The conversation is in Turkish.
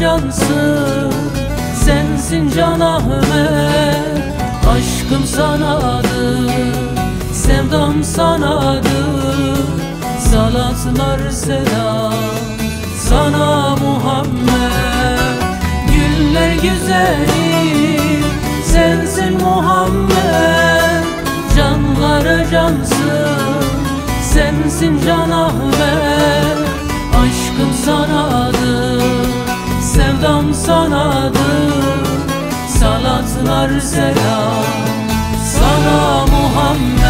cansın. Sensin Can Ahmet Aşkım sanadır Sevdam sanadır Salatlar selam Sana Muhammed. Güller güzeli Sensin Muhammed. Canlara cansın Sensin Can Ahmet Sevdam sanadır Salatlar selam Sana Muhammed